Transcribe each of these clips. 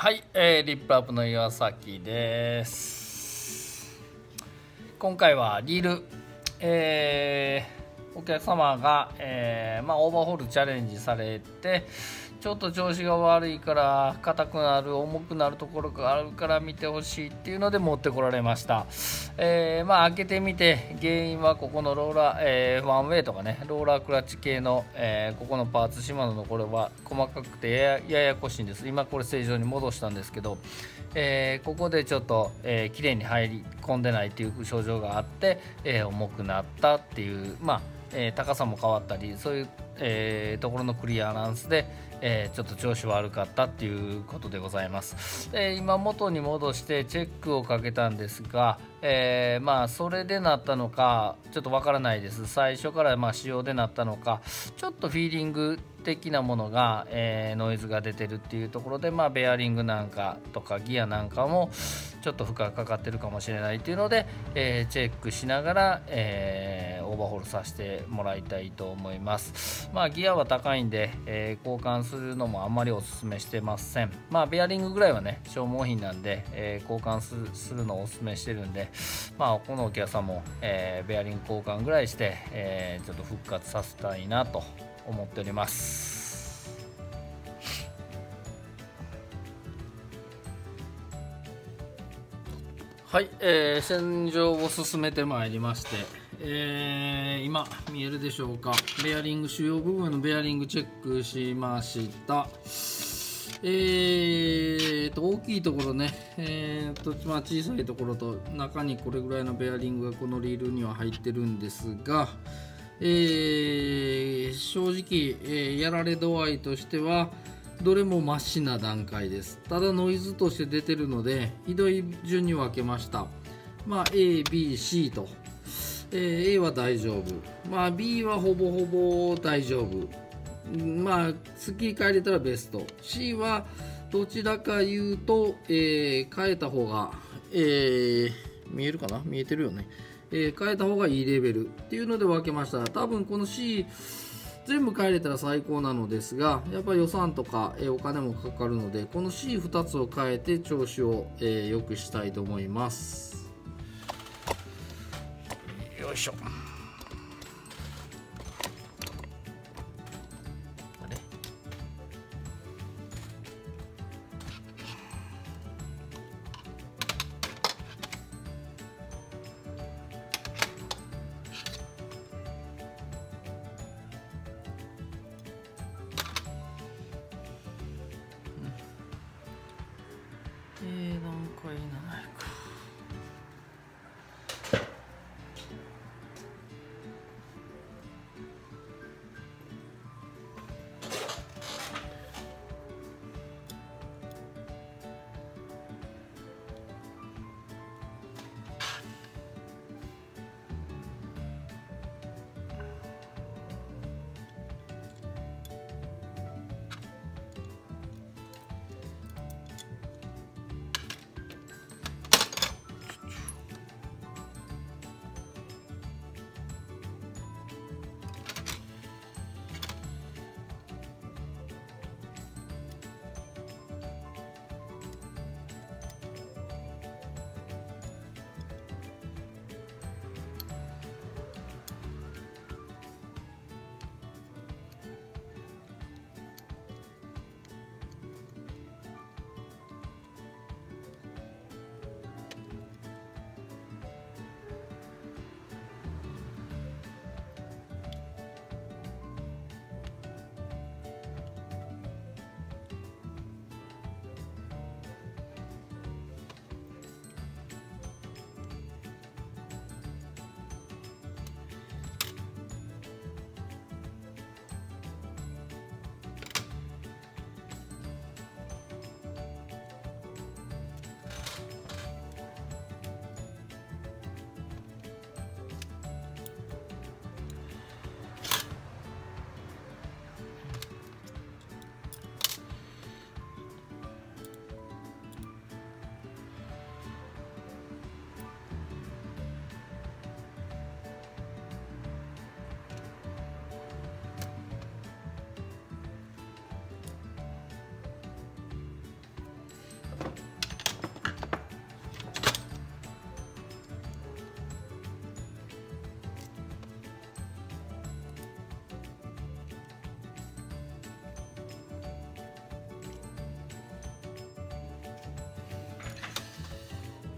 はい、えー、リップアップの岩崎です。今回はリール、えー、お客様が、えーまあ、オーバーホールチャレンジされてちょっと調子が悪いから硬くなる重くなるところがあるから見てほしいっていうので持ってこられました、えー、まあ開けてみて原因はここのローラー、えー、ワンウェイとかねローラークラッチ系の、えー、ここのパーツシマノのこれは細かくてややこしいんです。今これ正常に戻したんですけど、え、ここでちょっと、えー、綺麗に入り込んでないっていう症状があって、え、重くなったっていうまあ、えー、高さも変わったりそういう、えー、ところのクリアランスでえー、ちょっと調子悪かったっていうことでございます。え今元に戻してチェックをかけたんですが、え、まあそれでなったのかちょっとわからないです最初からまあ使用でなったのかちょっとフィーリング的なものが、え、ノイズが出てるっていうところで、まあ、ベアリングなんかとかギアなんかもちょっと負荷がかかってるかもしれないっていうので、え、チェックしながら、えー、オーバーホールさせてもらいたいと思います。まあギアは高いんで、え交換するのもあんまりおすすめしてません。まあベアリングぐらいはね消耗品なんで、え交換するのをおすすめしてるんでまあこのお客さんも、えベアリング交換ぐらいして、えちょっと復活させたいなと思っております。はい、えー、洗浄を進めてまいりまして、えー、今見えるでしょうか。ベアリング主要部分のベアリングチェックしました。えーと大きいところね、えーとま、小さいところと中にこれぐらいのベアリングがこのリールには入ってるんですが、えー、正直、えー、やられ度合いとしてはどれもマシな段階です。ただノイズとして出てるのでひどい順に分けました。まあ ABC と、えー、A は大丈夫。まあ B はほぼほぼ大丈夫。まあすっきり変えれたらベスト。C はどちらか言うと、えー、変えた方が、えー、見えるかな？見えてるよね。えー、変えた方がいいレベルっていうので分けました。多分この C 全部帰れたら最高なのですがやっぱり予算とか、え、お金もかかるのでこの C2 つを変えて調子を、え、良くしたいと思います。よいしょ。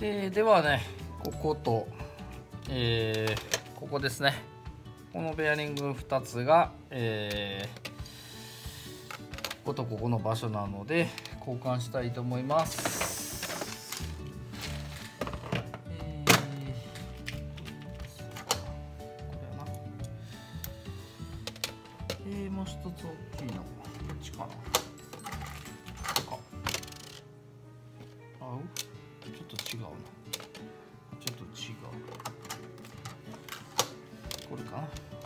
でではねこことえー、ここですね。このベアリング2つが、えー、こことここの場所なので交換したいと思います。えー、もう一つこれかな。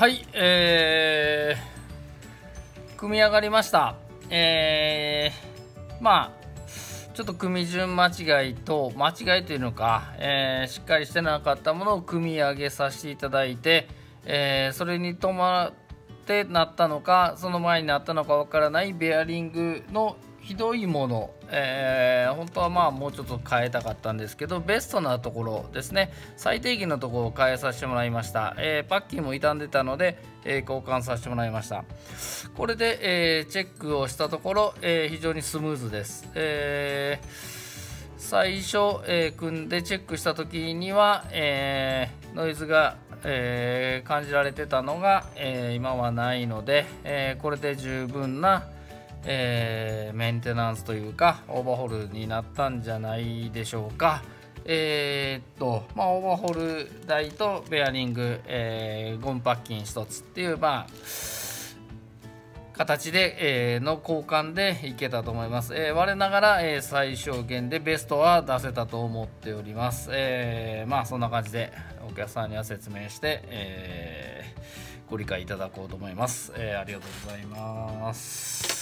はいえー、組み上がりました。えー、まあちょっと組順間違いと間違いというのか、えー、しっかりしてなかったものを組み上げさせていただいて、えー、それに伴ってなったのかその前になったのかわからないベアリングのひどいもの、えー、本当はまあもうちょっと変えたかったんですけどベストなところですね。最低限のところを変えさせてもらいました、えー、パッキンも傷んでたので、えー、交換させてもらいました。これで、えチェックをしたところ、え非常にスムーズです、え最初、え組んでチェックした時には、えノイズがえ、感じられてたのが、え、今はないので、え、これで十分な、えー、メンテナンスというかオーバーホールになったんじゃないでしょうか。えー、っとまあ、オーバーホール台とベアリング、えー、ゴムパッキン1つっていう、まあ、形で、えー、の交換でいけたと思います。えー、我ながら、えー、最小限でベストは出せたと思っております。えまあそんな感じでお客さんには説明して、えご理解いただこうと思います。えありがとうございます。